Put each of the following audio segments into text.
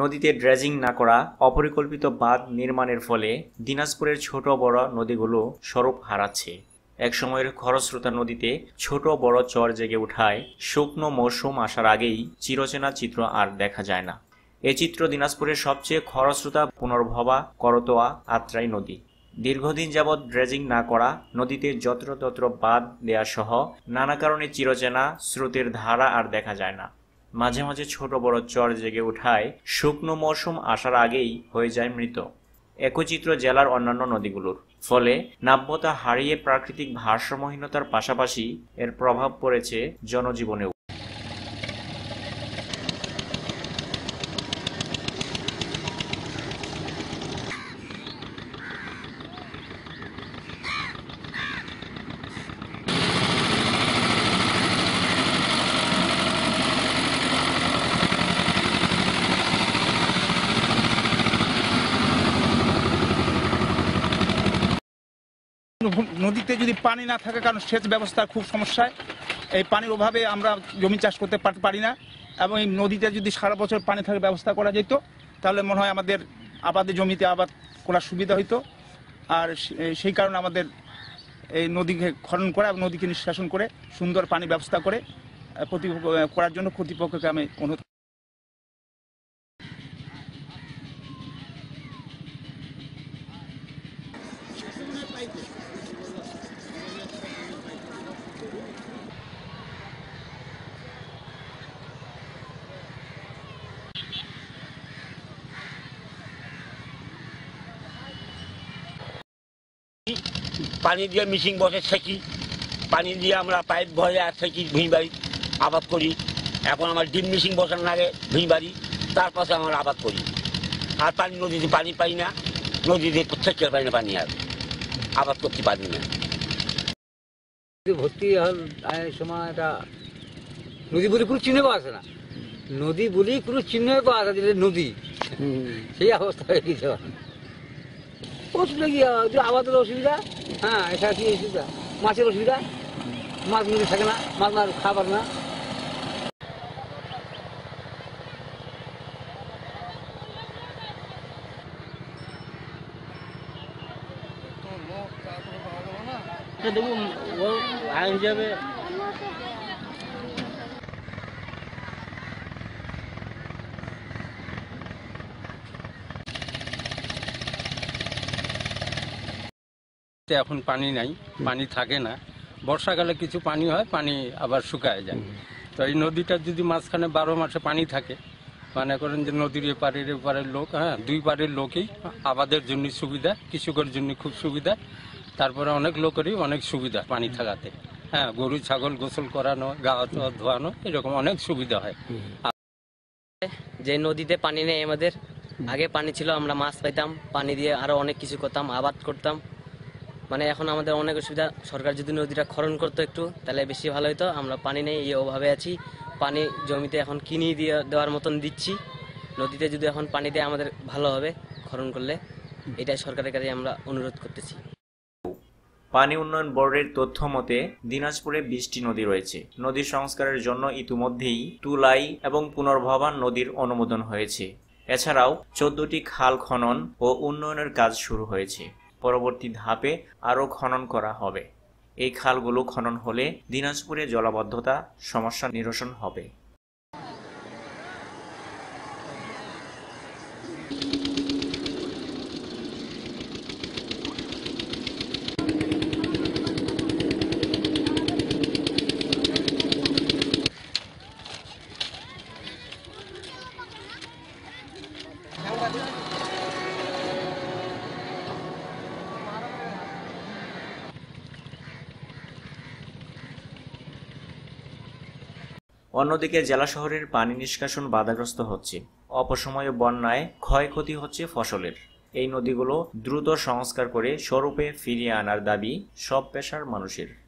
নদীতে ড্রেজিং না করা অপরিকল্পিত বাঁধ নির্মাণের ফলে দিনাজপুরের ছোট বড় নদীগুলো স্বরূপ হারাচ্ছে। একসময়ের খরস্রোতা নদীতে ছোট বড় চর জেগে উঠায়, শুকনো মৌসুম আসার আগেই চিরচেনা চিত্র আর দেখা যায় না। এ চিত্র দিনাজপুরের সবচেয়ে খরস্রোতা পুনর্ভবা, করতোয়া, আত্রাই নদী। দীর্ঘদিন যাবৎ ড্রেজিং না করা, নদীতে যত্রতত্র বাঁধ দেয়া সহ নানা কারণে চিরচেনা স্রোতের ধারা আর দেখা যায় না। মাঝে মাঝে ছোট বড় চর জেগে উঠায়, শুকনো মৌসুম আসার আগেই হয়ে যায় মৃত। একচিত্র জেলার অন্যান্য নদীগুলোর। ফলে নাব্যতা হারিয়ে প্রাকৃতিক ভারসাম্যহীনতার পাশাপাশি এর প্রভাব পড়েছে জনজীবনেও। নদীতে যদি পানি না থাকে, কারণ সেচ ব্যবস্থার খুব সমস্যায়। এই পানির অভাবে আমরা জমি চাষ করতে পার- না। এবং এই নদীতে যদি সারা বছর পানি থাকার ব্যবস্থা করা যেত, তাহলে মনে হয় আমাদের আবাদে জমিতে আবাদ করার সুবিধা হইতো। আর সেই কারণে আমাদের এই নদীকে খনন করা এবং নদীকে নিষ্কাশন করে সুন্দর পানি ব্যবস্থা করে করার জন্য কর্তৃপক্ষকে আমি অনুরোধ পানি দিয়ে মিশিং বসে সেকি। পানি দিয়ে আমরা পাইপ ভরে আর সেকি ভুঁই বাড়ি আবাদ করি। এখন আমার ডিম মিশিং বসানো লাগে ভুঁই বাড়ি তার পাশে আমরা আবাদ করি। আর পানি নদীতে পানি পাই না নদীতে সেচের পাই না পানি আর আবাদ করতে পারি না। ভর্তি হল সময় এটা নদী বলে কোনো চিহ্ন পাওয়া না। নদী বলি কোনো চিহ্ন পাওয়া না, নদী। সেই অবস্থা হয়ে গেছে। অসুবিধা কি হয়? যে আমাদের অসুবিধা হ্যাঁ এছাড়া কি অসুবিধা মাছের অসুবিধা মাছ নদী থাকে না মাছ না খাবার না। তে এখন পানি নাই পানি থাকে না। বর্ষাকালে কিছু পানি হয় পানি আবার শুকায় যায়। তো এই নদীটা যদি মাঝখানে বারো মাসে পানি থাকে মনে করেন যে নদীর এপারের এপারের লোক হ্যাঁ দুই পারের লোকই আবাদের জন্য সুবিধা কৃষকের জন্য খুব সুবিধা। তারপরে অনেক লোকেরই অনেক সুবিধা পানি থাকাতে। হ্যাঁ গরু ছাগল গোসল করানো গা হাত ধোয়ানো এরকম অনেক সুবিধা হয়। যে নদীতে পানি নেই আমাদের আগে পানি ছিল আমরা মাছ পাইতাম পানি দিয়ে আরও অনেক কিছু করতাম আবাদ করতাম। মানে এখন আমাদের অনেক অসুবিধা। সরকার যদি নদীটা খরণ করতো একটু, তাহলে বেশি ভালো হতো আমরা পানি নেই, এই অভাবে আছি। পানি জমিতে এখন কিনে দিয়ে দেওয়ার মতন দিচ্ছি। নদীতে যদি এখন পানি দেয়, আমাদের ভালো হবে খনন করলে। এটাই সরকারের কাছে আমরা অনুরোধ করতেছি। পানি উন্নয়ন বোর্ডের তথ্য মতে, দিনাজপুরে বিশটি নদী রয়েছে। নদী সংস্কারের জন্য ইতিমধ্যেই তুলাই এবং পুনর্ভবান নদীর অনুমোদন হয়েছে। এছাড়াও চোদ্দটি খাল খনন ও উন্নয়নের কাজ শুরু হয়েছে। পরবর্তী ধাপে আরও খনন করা হবে। এই খালগুলো খনন হলে দিনাজপুরে জলাবদ্ধতা, সমস্যা নিরসন হবে। অন্যদিকে জেলা শহরের পানি নিষ্কাশন বাধাগ্রস্ত হচ্ছে। অপসময়ে বন্যায় ক্ষয়ক্ষতি হচ্ছে ফসলের। এই নদীগুলো দ্রুত সংস্কার করে স্বরূপে ফিরিয়ে আনার দাবি সব পেশার মানুষের।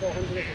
তখন থেকে